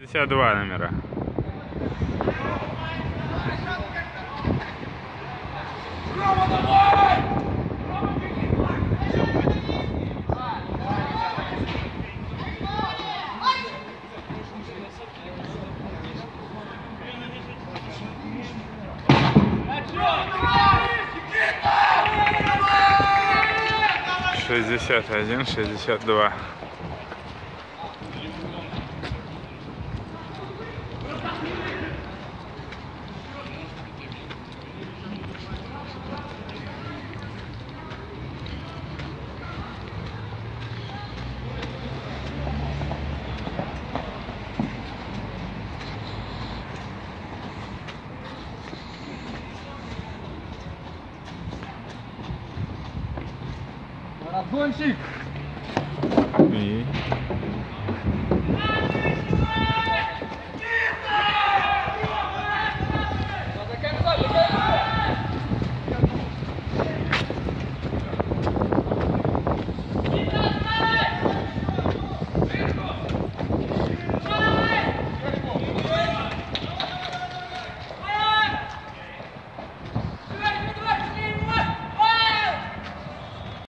52 номера. Шестьдесят один, шестьдесят два. 啊，不会。